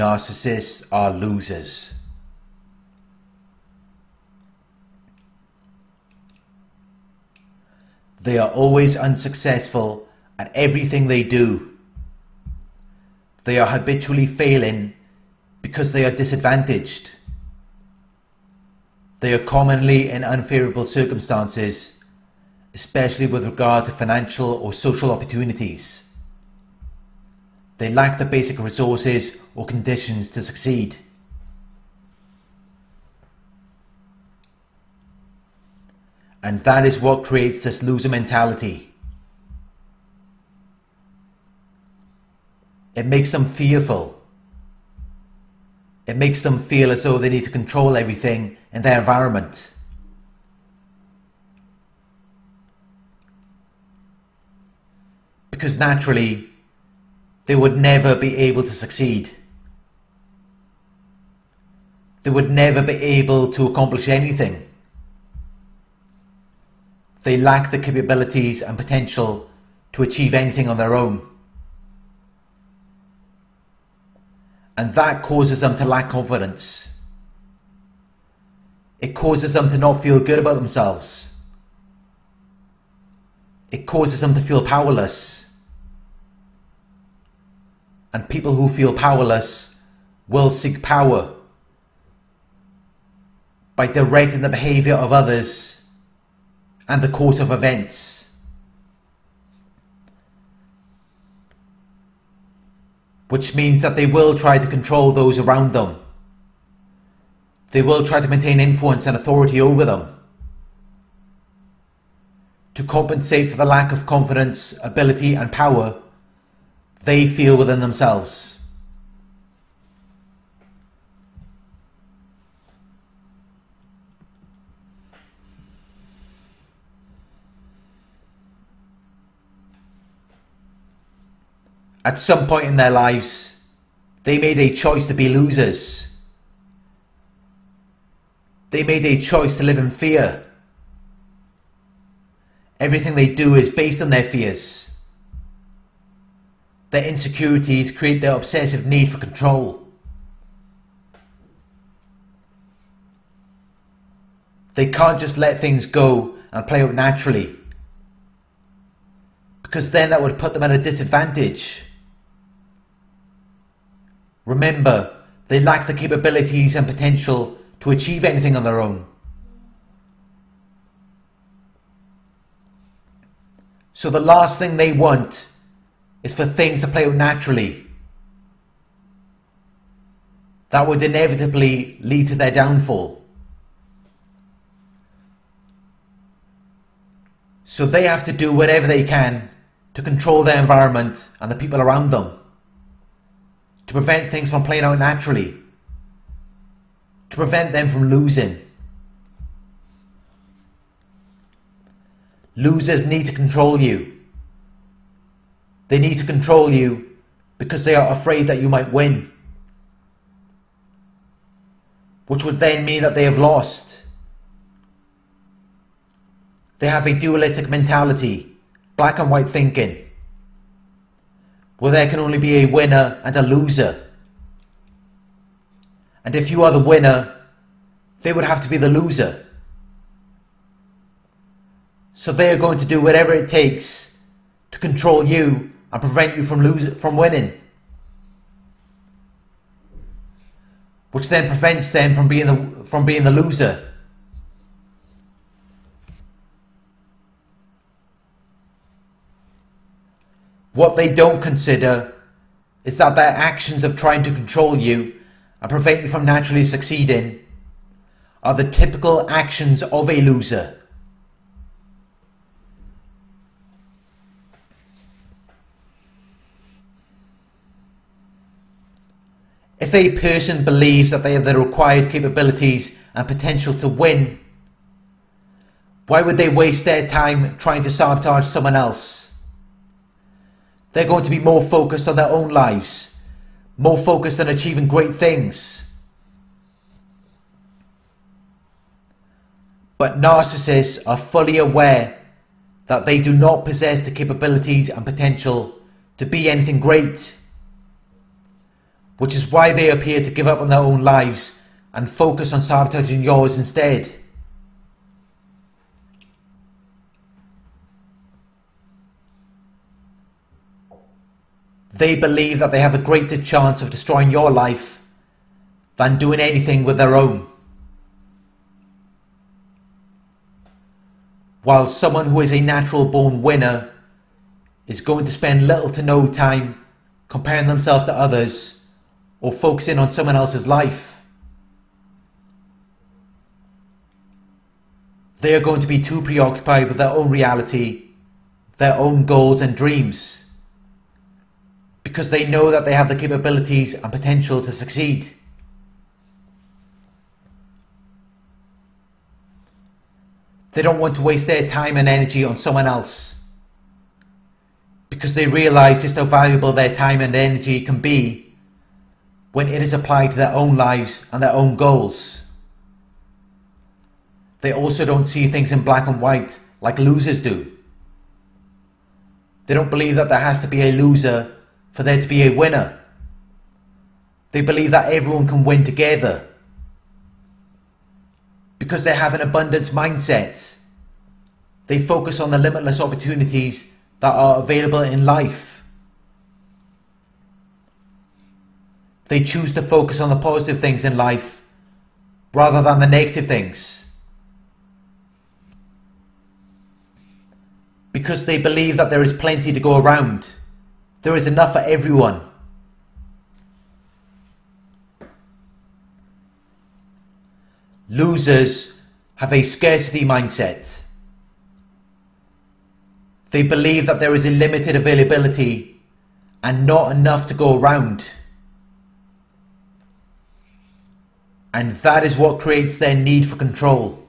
Narcissists are losers. They are always unsuccessful at everything they do. They are habitually failing because they are disadvantaged. They are commonly in unfavorable circumstances, especially with regard to financial or social opportunities. They lack the basic resources or conditions to succeed. And that is what creates this loser mentality. It makes them fearful. It makes them feel as though they need to control everything in their environment. Because naturally, they would never be able to succeed. They would never be able to accomplish anything. They lack the capabilities and potential to achieve anything on their own. And that causes them to lack confidence. It causes them to not feel good about themselves. It causes them to feel powerless. And people who feel powerless will seek power by directing the behavior of others and the course of events. Which means that they will try to control those around them. They will try to maintain influence and authority over them. To compensate for the lack of confidence, ability, and power they feel within themselves. At some point in their lives, they made a choice to be losers. They made a choice to live in fear. Everything they do is based on their fears. Their insecurities create their obsessive need for control. They can't just let things go and play out naturally. Because then that would put them at a disadvantage. Remember, they lack the capabilities and potential to achieve anything on their own. So the last thing they want is for things to play out naturally. That would inevitably lead to their downfall. So they have to do whatever they can to control their environment and the people around them to prevent things from playing out naturally, to prevent them from losing. Losers need to control you. They need to control you because they are afraid that you might win. Which would then mean that they have lost. They have a dualistic mentality, black and white thinking where there can only be a winner and a loser. And if you are the winner, they would have to be the loser. So they are going to do whatever it takes to control you and prevent you from losing, from winning. Which then prevents them from being the from being the loser. What they don't consider is that their actions of trying to control you and prevent you from naturally succeeding are the typical actions of a loser. If a person believes that they have the required capabilities and potential to win, why would they waste their time trying to sabotage someone else? They're going to be more focused on their own lives, more focused on achieving great things. But narcissists are fully aware that they do not possess the capabilities and potential to be anything great. Which is why they appear to give up on their own lives and focus on sabotaging yours instead. They believe that they have a greater chance of destroying your life than doing anything with their own. While someone who is a natural born winner is going to spend little to no time comparing themselves to others or focusing on someone else's life. They are going to be too preoccupied with their own reality, their own goals and dreams because they know that they have the capabilities and potential to succeed. They don't want to waste their time and energy on someone else because they realize just how valuable their time and energy can be when it is applied to their own lives and their own goals. They also don't see things in black and white like losers do. They don't believe that there has to be a loser for there to be a winner. They believe that everyone can win together because they have an abundance mindset. They focus on the limitless opportunities that are available in life. They choose to focus on the positive things in life rather than the negative things. Because they believe that there is plenty to go around. There is enough for everyone. Losers have a scarcity mindset. They believe that there is a limited availability and not enough to go around. And that is what creates their need for control.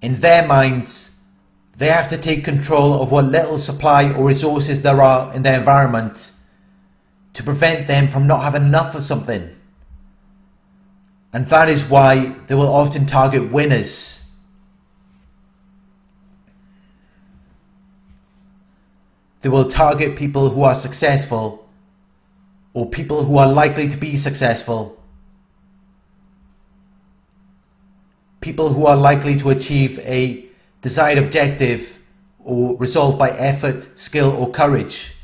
In their minds, they have to take control of what little supply or resources there are in their environment to prevent them from not having enough of something. And that is why they will often target winners. They will target people who are successful or people who are likely to be successful. People who are likely to achieve a desired objective or resolved by effort, skill or courage.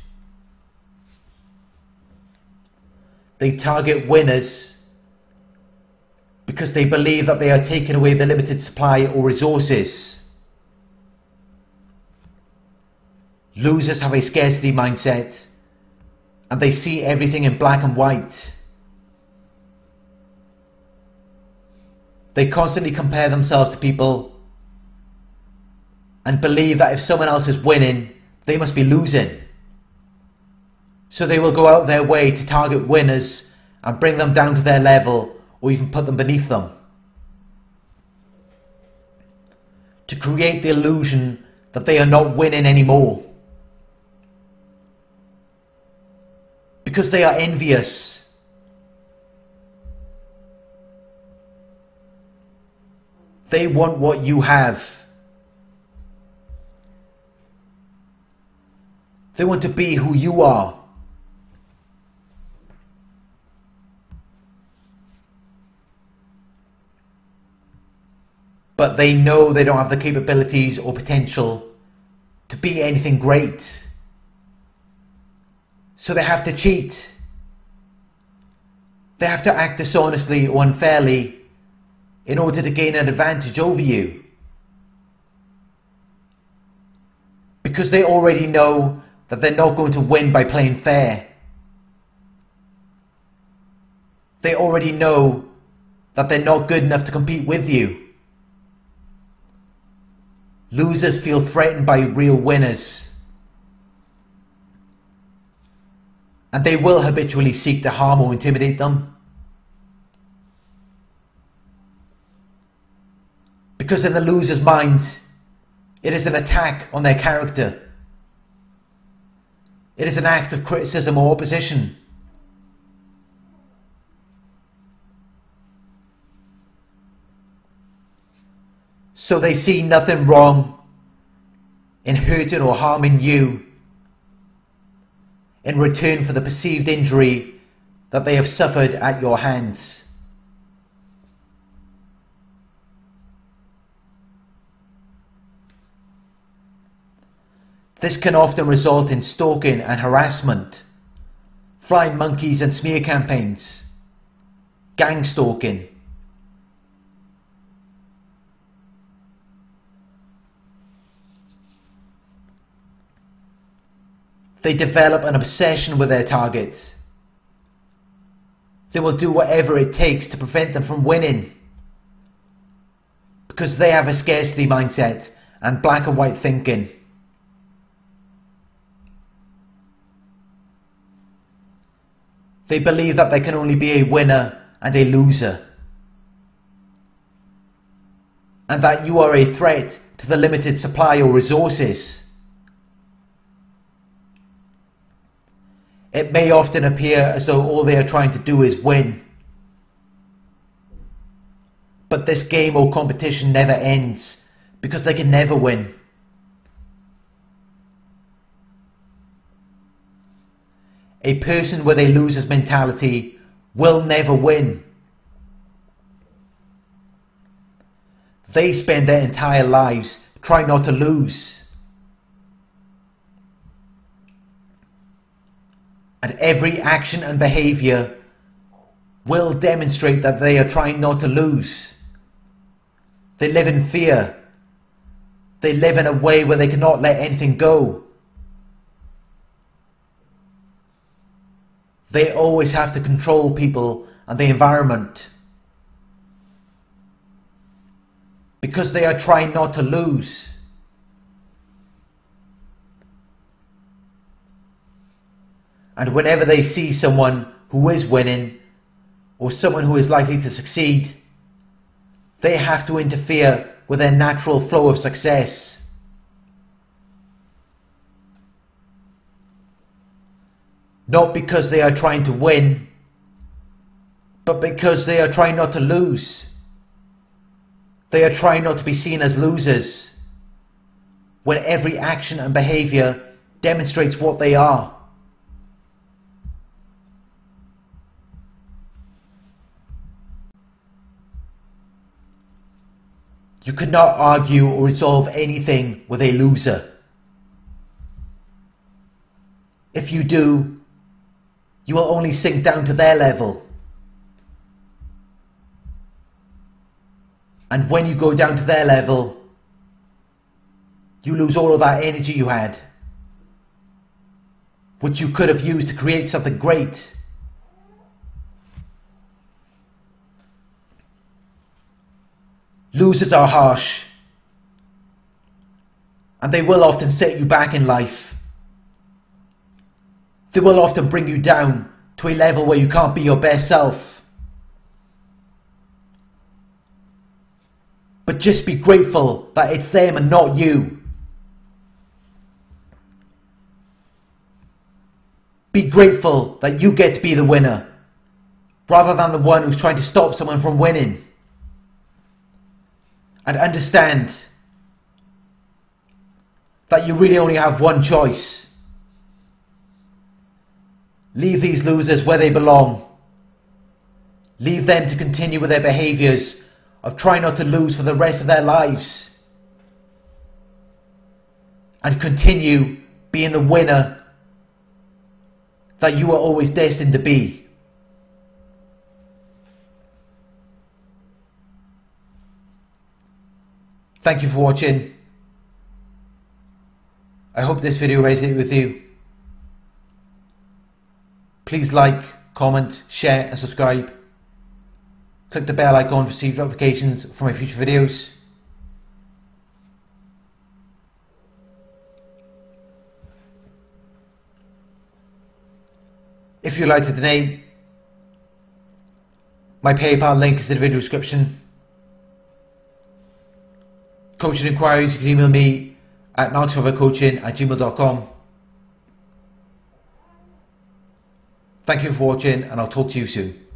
They target winners because they believe that they are taking away the limited supply or resources. Losers have a scarcity mindset and they see everything in black and white. They constantly compare themselves to people and believe that if someone else is winning, they must be losing. So they will go out their way to target winners and bring them down to their level or even put them beneath them. To create the illusion that they are not winning anymore. Because they are envious. They want what you have. They want to be who you are. But they know they don't have the capabilities or potential to be anything great. So they have to cheat. They have to act dishonestly or unfairly in order to gain an advantage over you. Because they already know that they're not going to win by playing fair. They already know that they're not good enough to compete with you. Losers feel threatened by real winners. And they will habitually seek to harm or intimidate them. Because in the loser's mind, it is an attack on their character. It is an act of criticism or opposition. So they see nothing wrong in hurting or harming you. In return for the perceived injury that they have suffered at your hands. This can often result in stalking and harassment, flying monkeys and smear campaigns, gang stalking. They develop an obsession with their target. They will do whatever it takes to prevent them from winning. Because they have a scarcity mindset and black and white thinking. They believe that there can only be a winner and a loser. And that you are a threat to the limited supply or resources. It may often appear as though all they are trying to do is win. But this game or competition never ends because they can never win. A person with a loser's mentality will never win. They spend their entire lives trying not to lose. And every action and behavior will demonstrate that they are trying not to lose. They live in fear. They live in a way where they cannot let anything go. They always have to control people and the environment. Because they are trying not to lose. And whenever they see someone who is winning or someone who is likely to succeed, they have to interfere with their natural flow of success. Not because they are trying to win, but because they are trying not to lose. They are trying not to be seen as losers when every action and behaviour demonstrates what they are. You cannot argue or resolve anything with a loser. If you do, you will only sink down to their level. And when you go down to their level, you lose all of that energy you had, which you could have used to create something great. Losers are harsh, and they will often set you back in life. They will often bring you down to a level where you can't be your best self. But just be grateful that it's them and not you. Be grateful that you get to be the winner rather than the one who's trying to stop someone from winning. And understand that you really only have one choice. Leave these losers where they belong. Leave them to continue with their behaviours of trying not to lose for the rest of their lives. And continue being the winner that you are always destined to be. Thank you for watching. I hope this video resonated with you. Please like, comment, share and subscribe. Click the bell icon to receive notifications for my future videos. If you'd like to donate, my PayPal link is in the video description. Coaching inquiries, you can email me at coaching at gmail.com. Thank you for watching and I'll talk to you soon.